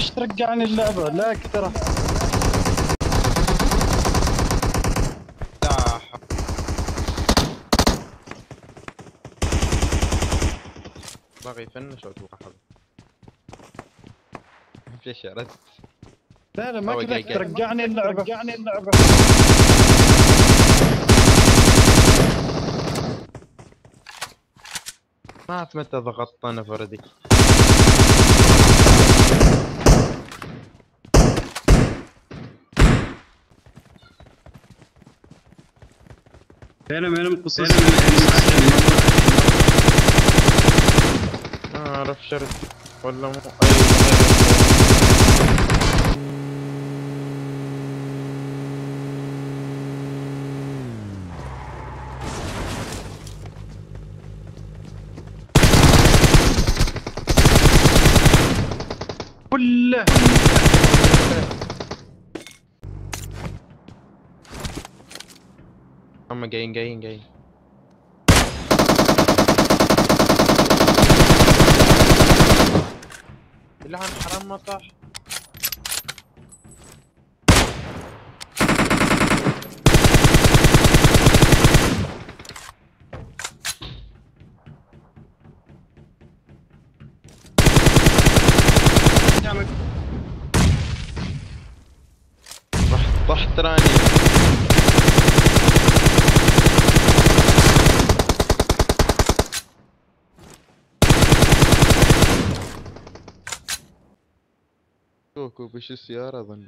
ليش ترجعني اللعبة؟ لا ترى. باغي يفنش أتوقع في شرد لا لا ما كذا. ترجعني اللعبة. ترجعني اللعبة. ما أعرف متى ضغطت أنا فردي. فيلم فيلم قصص ما أعرف شرد ولا مو اي كله. هم جايين جايين جايين. بالله حرام ما كوكو بش السيارة أظن.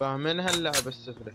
فاهمين هاللعبة السفلة